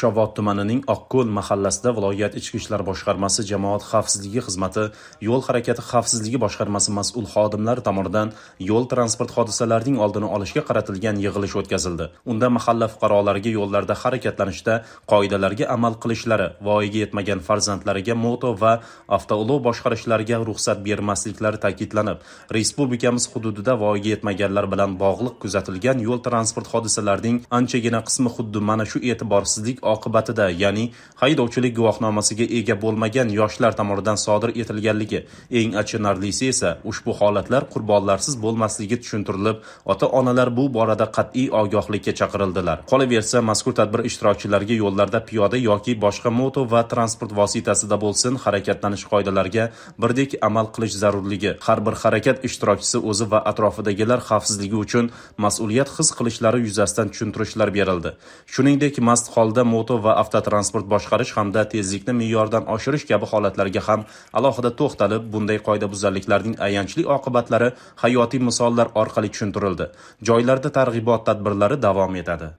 shovot tumanining oqko'l mahallasida viloyat ichki ishlar boshqarmasi jamoat xavfsizligi xizmati yo'l harakati xavfsizligi boshqarmasi mas'ul xodimlari tomonidan yo'l transport hodisalarining oldini olishga qaratilgan yig'ilish o'tkazildi. Unda mahalla fuqarolariga yo'llarda harakatlanishda qoidalarga amal qilishlari voyaga yetmagan farzandlariga moto va avtoulov boshqarishlariga ruxsat bermasliklari ta'kidlanib respublikamiz hududida voyaga yetmaganlar bilan bog'liq kuzatilgan yo'l transport hodisalarining anchagina qismi xuddi mana shu e'tiborsizlik oqibatida ya'ni haydovchilik guvohnomasiga ega bo'lmagan yoshlar tomonidan sodir etilganligi. Eng achinarlisi esa ushbu holatlar qurbonlarsiz bo'lmasligi tushuntirilib ota onalar bu borada qat'iy ogohlikka chaqirildilar. Qolaversa mazkur tadbir ishtirokchilariga yo'llarda piyoda yoki boshqa moto va transport vositasida bo'lsin harakatlanish qoidalariga birdek amal qilish zarurligi. Har bir harakat ishtirokchisi o'zi va atrofidagilar xavfsizligi uchun mas'uliyat his qilishlari yuzasidan tushuntirishlar berildi. Shuningdek mast holda moto va avtotransport boshqarish hamda tezlikni me'yordan oshirish kabi holatlarga ham alohida to'xtalib bunday qoidabuzarliklarning ayanchli oqibatlari hayotiy misollar orqali tushuntirildi. Joylarda targ'ibot tadbirlari davom etadi.